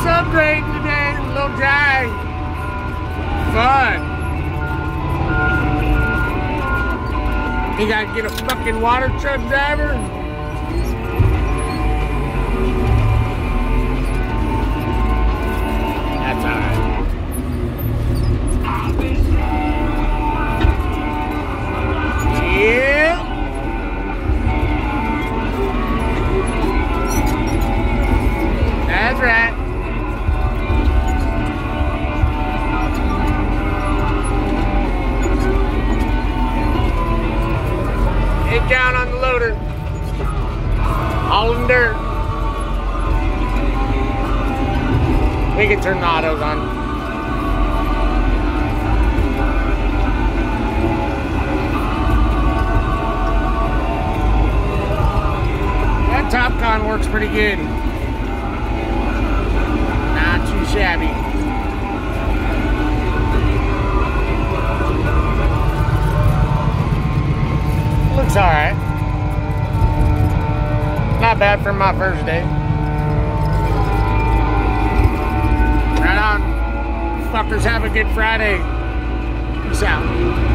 Subgrading today, a little dry. Fun. You gotta get a fucking water truck driver. Down on the loader. All in dirt. We can turn the autos on. That Topcon works pretty good. Looks alright. Not bad for my first day. Right on. Fuckers have a good Friday. Peace out.